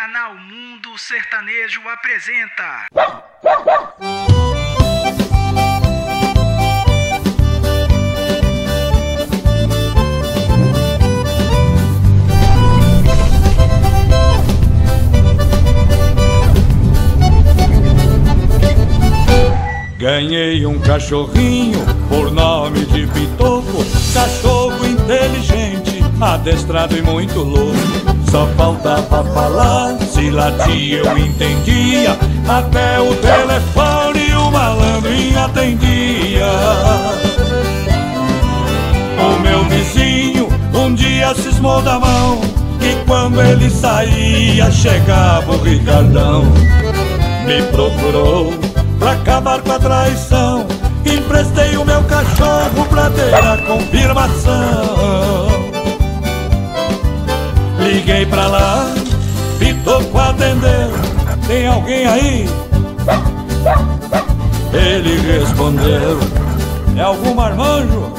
Canal Mundo Sertanejo apresenta. Ganhei um cachorrinho por nome de Pitoco, cachorro inteligente, adestrado e muito louco. Só faltava falar, se latia eu entendia, até o telefone o malandrinho atendia. O meu vizinho um dia cismou da mão, que quando ele saía chegava o Ricardão. Me procurou pra acabar com a traição. Emprestei o meu cachorro pra ter a confirmação. Liguei pra lá, Pitoco atendeu. Tem alguém aí? Ele respondeu: É algum marmanjo?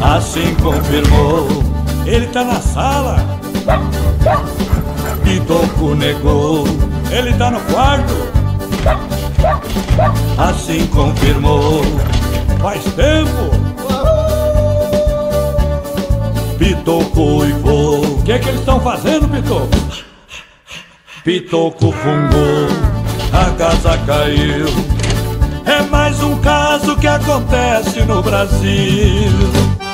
Assim confirmou: Ele tá na sala. Pitoco negou: Ele tá no quarto. Assim confirmou Faz tempo Pitoco e vou O que é que eles estão fazendo, Pitoco? Pitoco fungou A casa caiu. É mais um caso que acontece no Brasil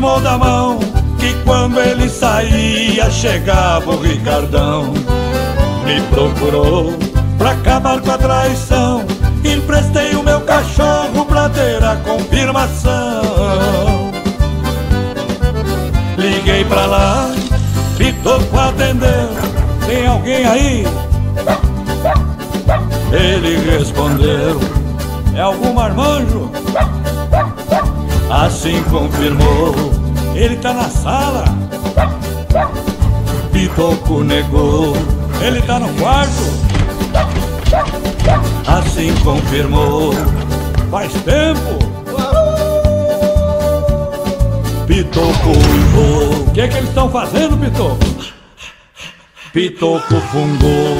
cismou da mão Que quando ele saía chegava o Ricardão Me procurou pra acabar com a traição Emprestei o meu cachorro pra ter a confirmação Liguei pra lá, Pitoco atendeu Tem alguém aí? Ele respondeu É algum marmanjo? Assim confirmou, ele tá na sala. Pitoco negou, ele tá no quarto. Assim confirmou, faz tempo. Pitoco uivou, o que é que eles estão fazendo, Pitoco? Pitoco fungou,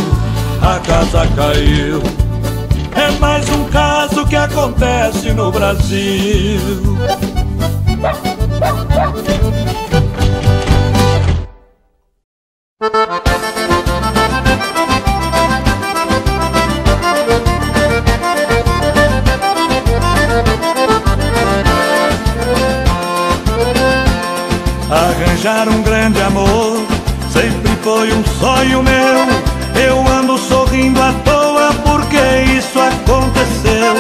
a casa caiu. É mais um caso que acontece no Brasil. Arranjar um grande amor sempre foi um sonho meu. Eu ando sorrindo à toa porque isso aconteceu.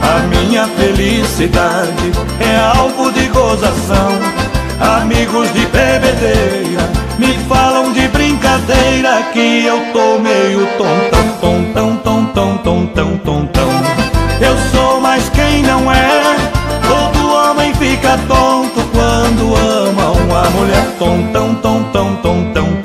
A minha felicidade é alvo de gozação. Amigos de bebedeira me falam de brincadeira que eu tô meio tontão, tontão, tontão, tontão, tontão. Eu sou mais quem não é. Todo homem fica tonto quando ama uma mulher. Tontão, tontão, tontão,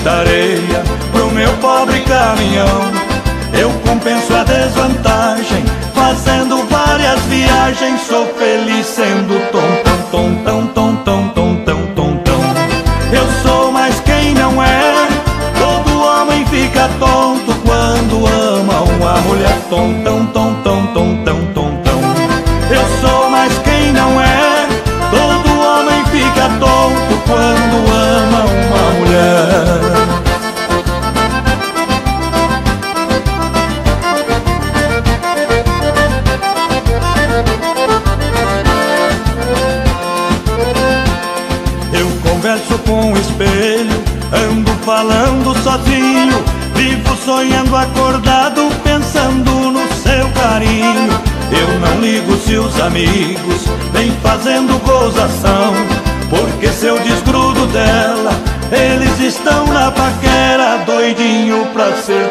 muita areia pro meu pobre caminhão. Eu compenso a desvantagem, fazendo várias viagens. Sou feliz sendo tontão, tontão, tontão, tontão, tontão. Eu sou mais quem não é. Todo homem fica tonto quando ama uma mulher. Tontão, tontão, tontão, tontão. Amigos vêm fazendo gozação, porque se eu desgrudo dela, eles estão na paquera, doidinho pra ser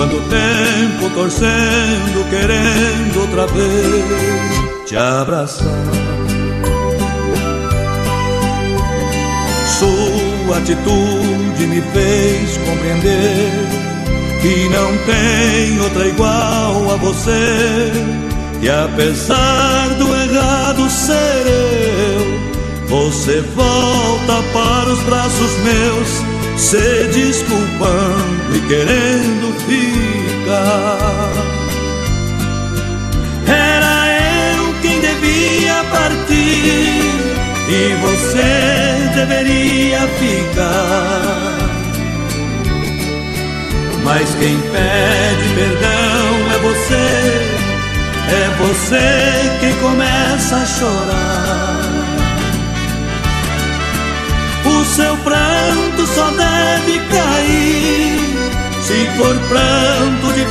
Quanto tempo torcendo, querendo outra vez te abraçar? Sua atitude me fez compreender que não tem outra igual a você. E apesar do errado ser eu, você volta para os braços meus, se desculpando e querendo e você deveria ficar. Mas quem pede perdão é você, é você quem começa a chorar. O seu pranto só deve cair se for pranto de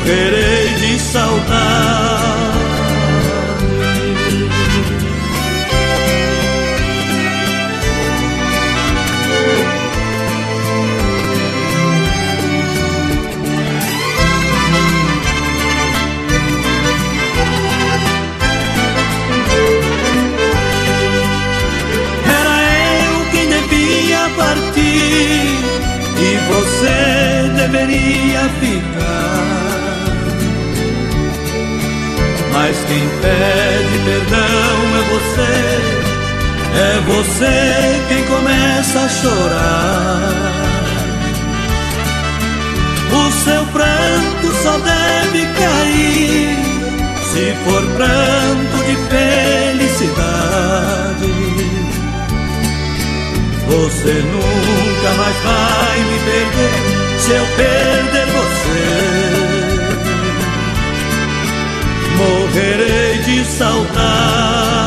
Morrerei de saudade. partir e você deveria ficar. Mas quem pede perdão é você, é você quem começa a chorar. O seu pranto só deve cair se for pranto de felicidade. Você nunca mais vai me perder se eu perder 受难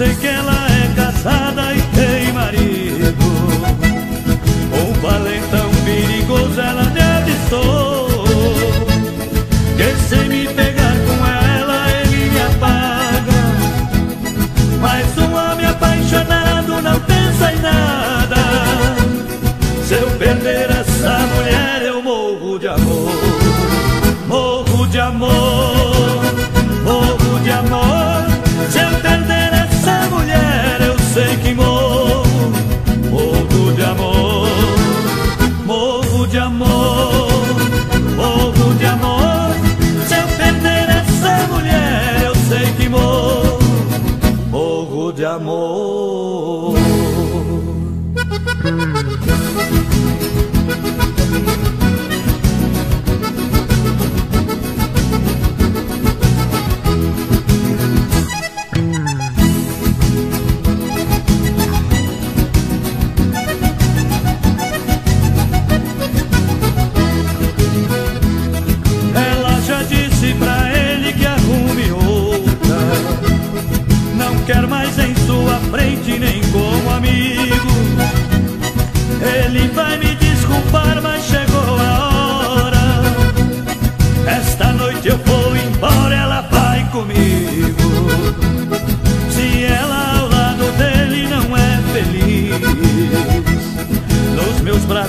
sei que ela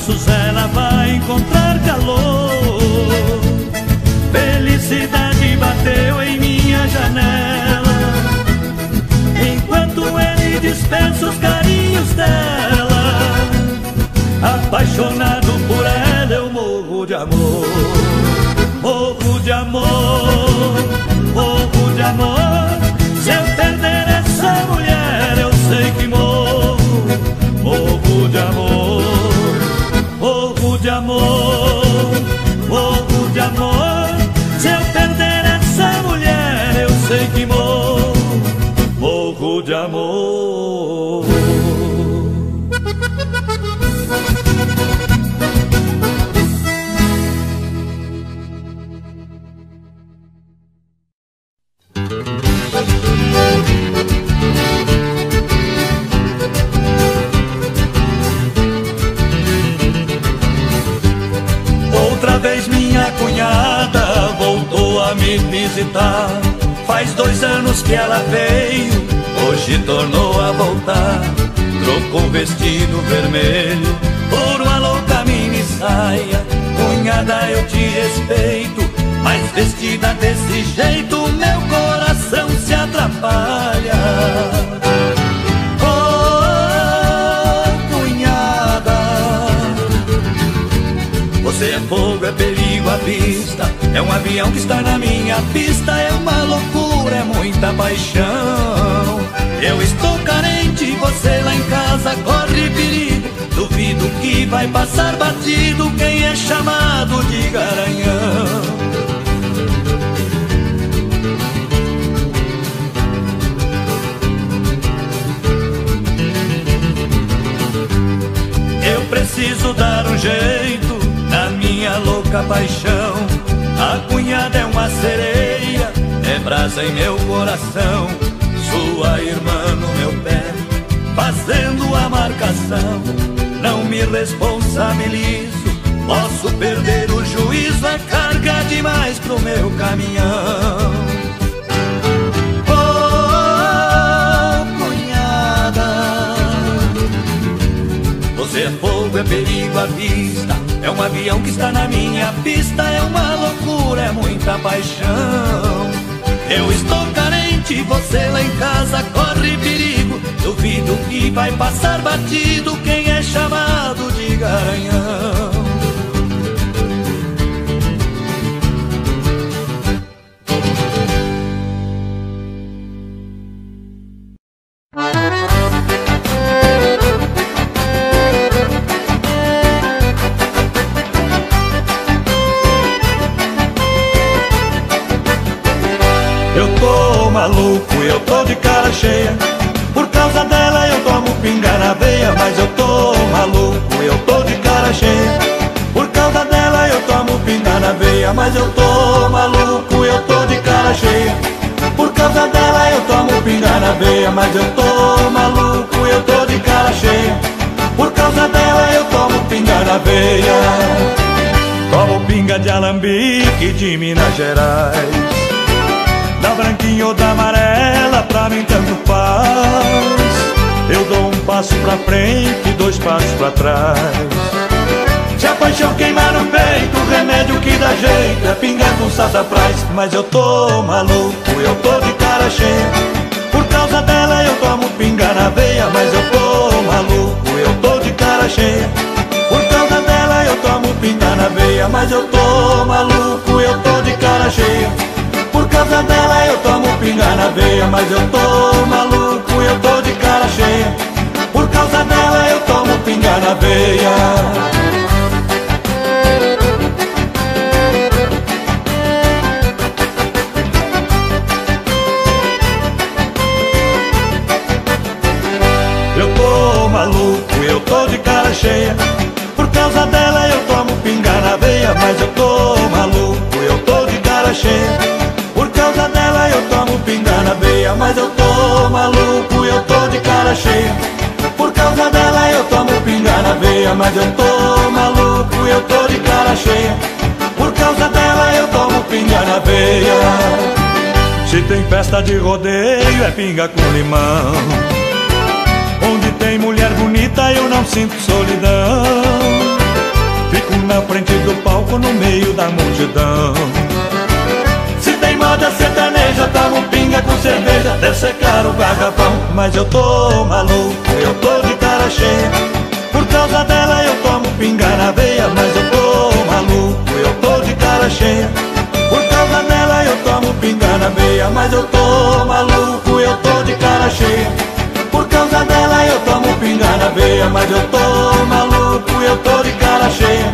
braços ela vai encontrar amor, visitar. Faz dois anos que ela veio, hoje tornou a voltar. Trocou um vestido vermelho por uma louca mini saia. Cunhada, eu te respeito, mas vestida desse jeito, meu coração se atrapalha. Fogo, é perigo à vista. É um avião que está na minha pista. É uma loucura, é muita paixão. Eu estou carente, você lá em casa corre perigo. Duvido que vai passar batido quem é chamado de garanhão. Preciso dar um jeito minha louca paixão. A cunhada é uma sereia, é brasa em meu coração. Sua irmã no meu pé, fazendo a marcação. Não me responsabilizo, posso perder o juízo. É carga demais pro meu caminhão. Oh, cunhada. Você é fogo, é perigo à vista. É um avião que está na minha pista. É uma loucura, é muita paixão. Eu estou carente, você lá em casa corre perigo. Duvido que vai passar batido quem é chamado de garanhão. Maluco, eu tô de cara cheia. Por causa dela eu tomo pinga na veia, mas eu tô maluco, eu tô de cara cheia. Por causa dela eu tomo pinga na veia, mas eu tô maluco, eu tô de cara cheia. Por causa dela eu tomo pinga na veia, mas eu tô maluco, eu tô de cara cheia. Por causa dela eu tomo pinga na veia. Tomo pinga de alambique de Minas Gerais. Da branquinha ou da amarela, pra mim tanto faz. Eu dou um passo pra frente e dois passos pra trás. Se a paixão queimar no peito, o remédio que dá jeito é pingar com sassafrás. Mas eu tô maluco, eu tô de cara cheia. Por causa dela eu tomo pinga na veia, mas eu tô maluco, eu tô de cara cheia. Por causa dela eu tomo pinga veia Mas eu tô maluco, eu tô de cara cheia causa dela eu tomo pinga na veia Mas eu tô maluco, eu tô de cara cheia. Por causa dela eu tomo pinga na veia Mas eu tô maluco, eu tô de cara cheia. Por causa dela eu tomo pinga na veia. Se tem festa de rodeio é pinga com limão. Onde tem mulher bonita eu não sinto solidão. Fico na frente do palco no meio da multidão. Se tem moda sertaneja, tamo pinga com cerveja. Caro o garrafão, mas eu tô maluco Eu tô de cara cheia causa dela eu tomo pinga na veia Mas eu tô maluco, eu tô de cara cheia. Por causa dela eu tomo pinga na veia Mas eu tô maluco, eu tô de cara cheia. Causa dela eu tomo pinga na veia Mas eu tô maluco, eu tô de cara cheia.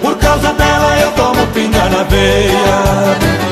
Por causa dela eu tomo pinga na veia